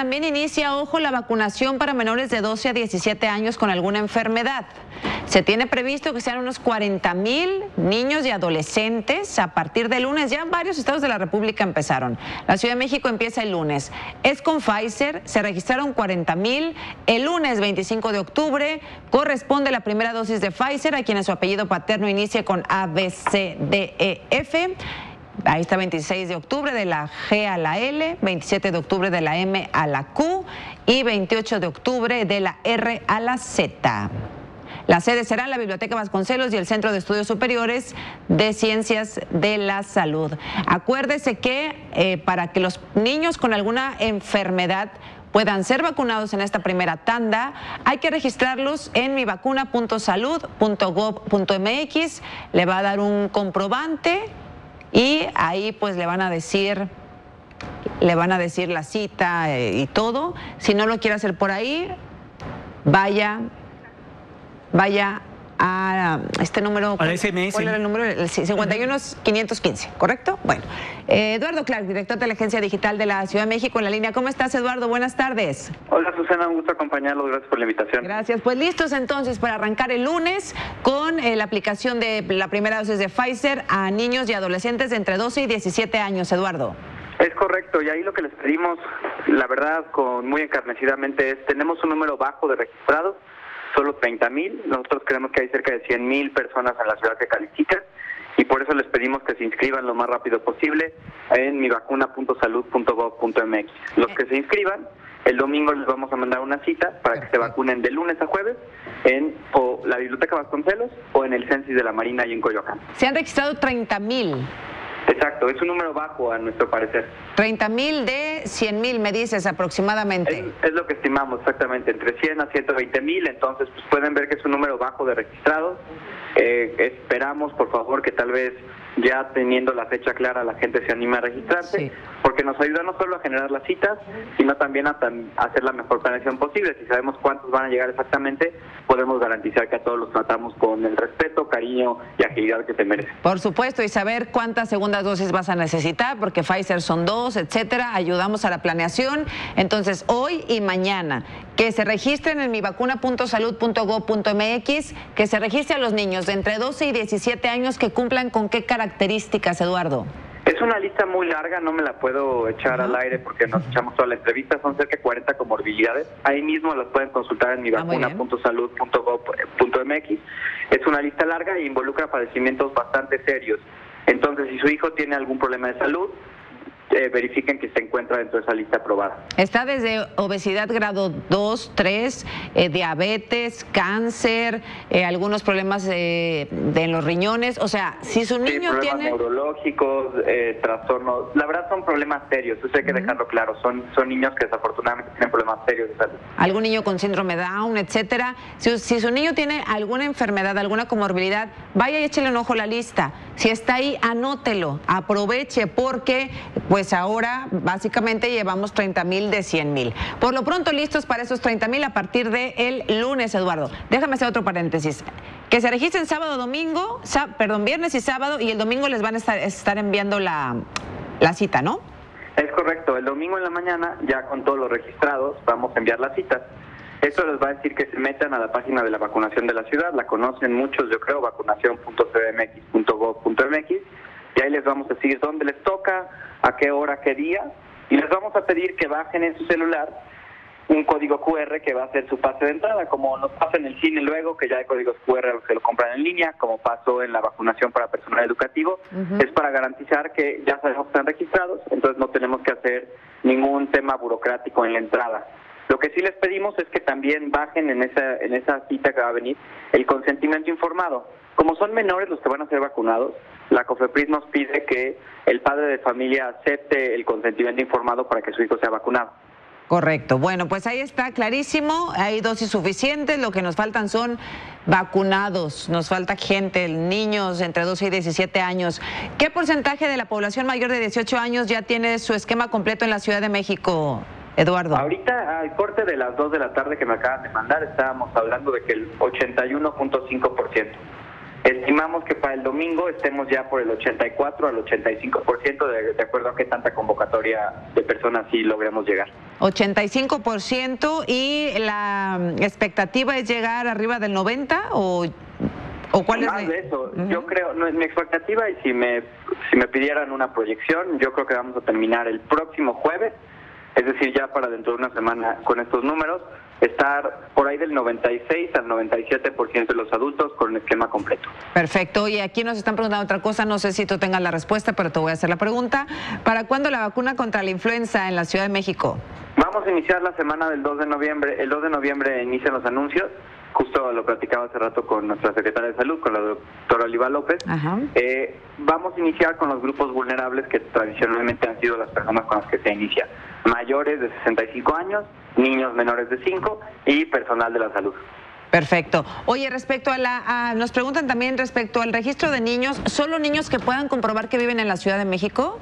también inicia, ojo, la vacunación para menores de 12 a 17 años con alguna enfermedad. Se tiene previsto que sean unos 40 mil niños y adolescentes a partir de lunes. Ya en varios estados de la República empezaron. La Ciudad de México empieza el lunes. Es con Pfizer, se registraron 40 mil. El lunes 25 de octubre corresponde la primera dosis de Pfizer a quienes su apellido paterno inicie con A, B, C, D, E, F. Ahí está 26 de octubre de la G a la L, 27 de octubre de la M a la Q y 28 de octubre de la R a la Z. La sede será la Biblioteca Vasconcelos y el Centro de Estudios Superiores de Ciencias de la Salud. Acuérdese que eh, para que los niños con alguna enfermedad puedan ser vacunados en esta primera tanda, hay que registrarlos en mivacuna.salud.gov.mx. Le va a dar un comprobante y ahí pues le van a decir le van a decir la cita eh, y todo. Si no lo quiere hacer por ahí, vaya, vaya a este número. Al SMS. ¿Cuál era el número? El 51 515, ¿correcto? Bueno. Eh, Eduardo Clark, director de la Agencia Digital de la Ciudad de México en la línea. ¿Cómo estás, Eduardo? Buenas tardes. Hola, Susana, un gusto acompañarlos. Gracias por la invitación. Gracias. Pues listos entonces para arrancar el lunes con eh, la aplicación de la primera dosis de Pfizer a niños y adolescentes de entre 12 y 17 años, Eduardo. Es correcto, y ahí lo que les pedimos, la verdad, con muy encarnecidamente es, tenemos un número bajo de registrados, solo 30 mil, nosotros creemos que hay cerca de 100 mil personas en la ciudad que califican, y por eso les pedimos que se inscriban lo más rápido posible en mivacuna.salud.gov.mx. Los que se inscriban, el domingo les vamos a mandar una cita para que se vacunen de lunes a jueves en o la Biblioteca Vasconcelos o en el Censis de la Marina y en Coyoacán. Se han registrado 30 mil. Exacto, es un número bajo a nuestro parecer. 30 mil de 100 mil, me dices aproximadamente. Es, es, lo que estimamos exactamente, entre 100 a 120 mil, entonces pues pueden ver que es un número bajo de registrados. Eh, esperamos, por favor, que tal vez ya teniendo la fecha clara la gente se anime a registrarse, sí. porque nos ayuda no solo a generar las citas, sino también a, a, hacer la mejor planeación posible. Si sabemos cuántos van a llegar exactamente, podemos garantizar que a todos los tratamos con el respeto, cariño y agilidad que se merecen. Por supuesto, y saber cuántas segundas dosis vas a necesitar, porque Pfizer son dos, etcétera. Ayudamos a la planeación. Entonces, hoy y mañana, que se registren en mivacuna.salud.gov.mx, que se registren a los niños de entre 12 y 17 años que cumplan con qué características, Eduardo. Es una lista muy larga, no me la puedo echar al aire porque nos echamos toda la entrevista, son cerca de 40 comorbilidades. Ahí mismo las pueden consultar en mivacuna.salud.gov.mx. Es una lista larga e involucra padecimientos bastante serios. Entonces, si su hijo tiene algún problema de salud, eh, verifiquen que se encuentra dentro de esa lista aprobada. Está desde obesidad grado 2, 3, eh, diabetes, cáncer, eh, algunos problemas de, de, los riñones. O sea, si su niño sí, problemas tiene. neurológicos, trastornos. La verdad son problemas serios, eso hay que uh -huh. dejarlo claro. Son, son niños que desafortunadamente tienen problemas serios de salud. Algún niño con síndrome Down, etcétera. Si, si su niño tiene alguna enfermedad, alguna comorbilidad, vaya y échele un ojo a la lista. Si está ahí, anótelo, aproveche, porque pues ahora básicamente llevamos 30 mil de 100 mil. Por lo pronto listos para esos 30 mil a partir del el lunes, Eduardo. Déjame hacer otro paréntesis. Que se registren sábado, domingo, perdón, viernes y sábado y el domingo les van a estar, estar enviando la, la cita, ¿no? Es correcto, el domingo en la mañana, ya con todos los registrados, vamos a enviar las citas. Eso les va a decir que se metan a la página de la vacunación de la ciudad, la conocen muchos, yo creo, vacunación.cdmx.gov.mx, y ahí les vamos a decir dónde les toca, a qué hora, qué día, y les vamos a pedir que bajen en su celular un código QR que va a ser su pase de entrada, como nos pasa en el cine luego, que ya hay códigos QR a los que lo compran en línea, como pasó en la vacunación para personal educativo, uh -huh. es para garantizar que ya sabemos que están registrados, entonces no tenemos que hacer ningún tema burocrático en la entrada. Lo que sí les pedimos es que también bajen en esa, en esa cita que va a venir el consentimiento informado. Como son menores los que van a ser vacunados, la COFEPRIS nos pide que el padre de familia acepte el consentimiento informado para que su hijo sea vacunado. Correcto. Bueno, pues ahí está clarísimo. Hay dosis suficientes. Lo que nos faltan son vacunados. Nos falta gente, niños entre 12 y 17 años. ¿Qué porcentaje de la población mayor de 18 años ya tiene su esquema completo en la Ciudad de México? Eduardo. Ahorita, al corte de las 2 de la tarde que me acaban de mandar, estábamos hablando de que el 81.5%. Estimamos que para el domingo estemos ya por el 84 al 85% de, de acuerdo a qué tanta convocatoria de personas sí logremos llegar. 85% y la expectativa es llegar arriba del 90 o ¿O cuál Más de eso, yo creo, no es mi expectativa y si me, si me pidieran una proyección, yo creo que vamos a terminar el próximo jueves, es decir, ya para dentro de una semana con estos números, estar por ahí del 96 al 97% de los adultos con el esquema completo. Perfecto. Y aquí nos están preguntando otra cosa, no sé si tú tengas la respuesta, pero te voy a hacer la pregunta. ¿Para cuándo la vacuna contra la influenza en la Ciudad de México? Vamos a iniciar la semana del 2 de noviembre. El 2 de noviembre inician los anuncios justo lo platicaba hace rato con nuestra secretaria de salud, con la doctora Oliva López, eh, vamos a iniciar con los grupos vulnerables que tradicionalmente han sido las personas con las que se inicia, mayores de 65 años, niños menores de 5 y personal de la salud. Perfecto. Oye, respecto a la, nos preguntan también respecto al registro de niños, ¿solo niños que puedan comprobar que viven en la Ciudad de México?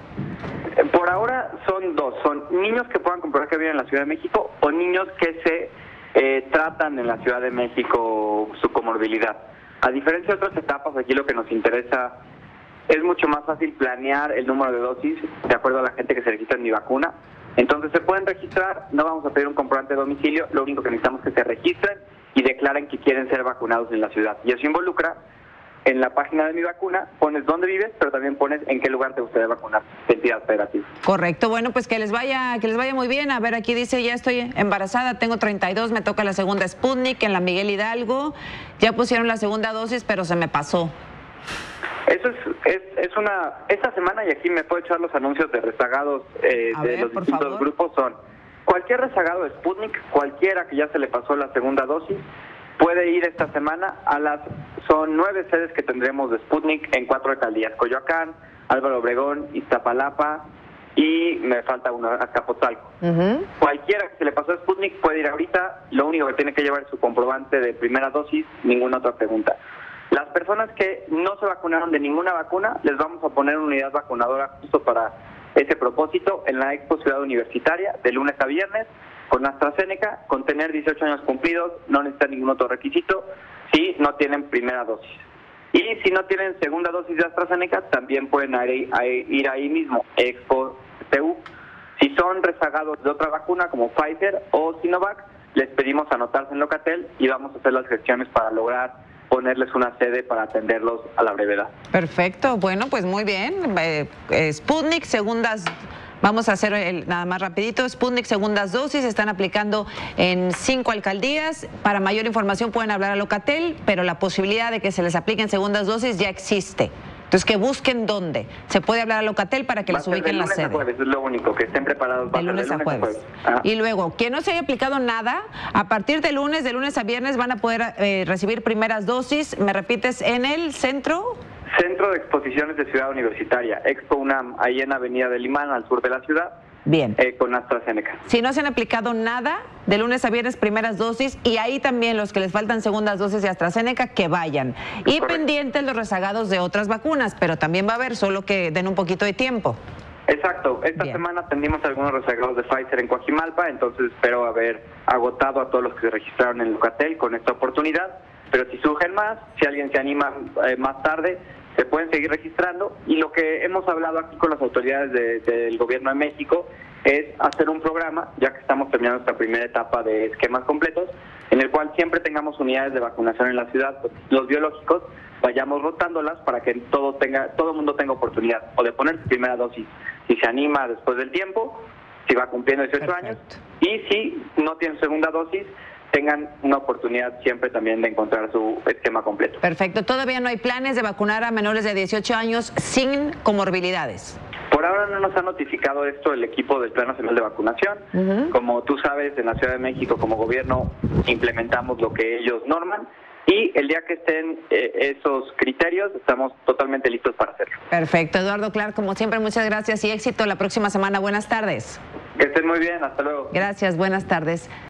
Por ahora son dos, son niños que puedan comprobar que viven en la Ciudad de México o niños que se eh, tratan en la Ciudad de México su comorbilidad. A diferencia de otras etapas, aquí lo que nos interesa es mucho más fácil planear el número de dosis de acuerdo a la gente que se registra en mi vacuna. Entonces se pueden registrar, no vamos a pedir un comprobante de domicilio, lo único que necesitamos es que se registren y declaren que quieren ser vacunados en la ciudad. Y eso involucra en la página de mi vacuna pones dónde vives, pero también pones en qué lugar te gustaría vacunar, entidad federativa. Correcto, bueno, pues que les vaya, que les vaya muy bien. A ver, aquí dice, ya estoy embarazada, tengo 32, me toca la segunda Sputnik en la Miguel Hidalgo. Ya pusieron la segunda dosis, pero se me pasó. Eso es, es, una, esta semana, y aquí me puedo echar los anuncios de rezagados eh, de los distintos grupos, son cualquier rezagado de Sputnik, cualquiera que ya se le pasó la segunda dosis, puede ir esta semana a las son nueve sedes que tendremos de Sputnik en cuatro alcaldías, Coyoacán, Álvaro Obregón, Iztapalapa y me falta una, Azcapotzalco. Cualquiera que se le pasó a Sputnik puede ir ahorita, lo único que tiene que llevar es su comprobante de primera dosis, ninguna otra pregunta. Las personas que no se vacunaron de ninguna vacuna, les vamos a poner una unidad vacunadora justo para ese propósito en la Expo Ciudad Universitaria de lunes a viernes con AstraZeneca, con tener 18 años cumplidos, no necesitan ningún otro requisito si no tienen primera dosis. Y si no tienen segunda dosis de AstraZeneca, también pueden ir ahí mismo, Expo TU. Si son rezagados de otra vacuna como Pfizer o Sinovac, les pedimos anotarse en Locatel y vamos a hacer las gestiones para lograr ponerles una sede para atenderlos a la brevedad. Perfecto, bueno, pues muy bien. Eh, Sputnik, segundas Vamos a hacer el, nada más rapidito. Sputnik segundas dosis están aplicando en cinco alcaldías. Para mayor información pueden hablar a Locatel, pero la posibilidad de que se les apliquen segundas dosis ya existe. Entonces que busquen dónde. Se puede hablar a Locatel para que les ubiquen la sede. A jueves, es lo único, que estén preparados. De lunes, a jueves. Y luego, quien no se haya aplicado nada, a partir de lunes, de lunes a viernes van a poder eh, recibir primeras dosis. ¿Me repites? En el centro. Centro de Exposiciones de Ciudad Universitaria, Expo UNAM, ahí en Avenida del Limán, al sur de la ciudad. Bien. Eh, con AstraZeneca. Si no se han aplicado nada, de lunes a viernes primeras dosis y ahí también los que les faltan segundas dosis de AstraZeneca, que vayan. Y pendientes los rezagados de otras vacunas, pero también va a haber, solo que den un poquito de tiempo. Exacto. Esta semana atendimos algunos rezagados de Pfizer en Coajimalpa, entonces espero haber agotado a todos los que se registraron en Lucatel con esta oportunidad. Pero si surgen más, si alguien se anima eh, más tarde, se pueden seguir registrando. Y lo que hemos hablado aquí con las autoridades del gobierno de México es hacer un programa, ya que estamos terminando esta primera etapa de esquemas completos, en el cual siempre tengamos unidades de vacunación en la ciudad, los biológicos, vayamos rotándolas para que todo tenga, todo el mundo tenga oportunidad o de poner su primera dosis, si se anima después del tiempo, si va cumpliendo 18 años, y si no tiene segunda dosis, tengan una oportunidad siempre también de encontrar su esquema completo. Perfecto. Todavía no hay planes de vacunar a menores de 18 años sin comorbilidades. Por ahora no nos ha notificado esto el equipo del Plan Nacional de Vacunación. Como tú sabes, en la Ciudad de México como gobierno implementamos lo que ellos norman y el día que estén eh, esos criterios estamos totalmente listos para hacerlo. Perfecto, Eduardo Clark, como siempre, muchas gracias y éxito la próxima semana. Buenas tardes. Que estén muy bien, hasta luego. Gracias, buenas tardes.